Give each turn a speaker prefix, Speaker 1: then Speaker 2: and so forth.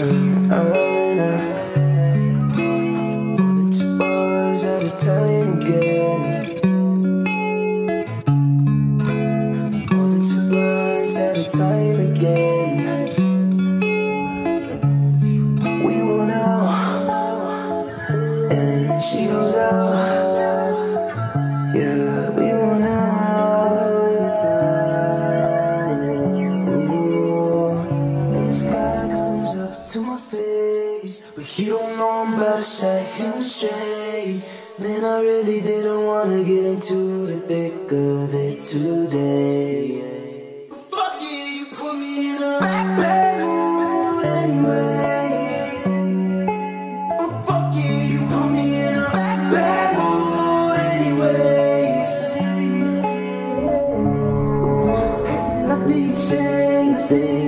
Speaker 1: I'm in a More than two bars at a time again More than two blinds at a time again We And she goes out. days But he don't know him but to set him straight. Man, I really didn't wanna get into the thick of it today. Fuck yeah, you put me in a bad, bad mood anyway. Nothing, say